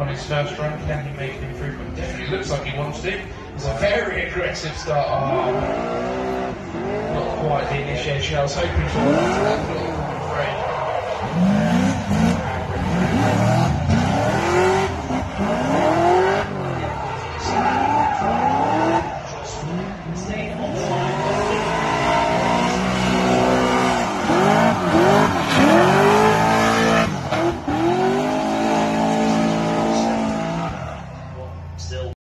on his first run. Can he make an improvement? Definitely looks like he wants to. It's a very aggressive start. Oh, not quite the initiation I was hoping for. Stay still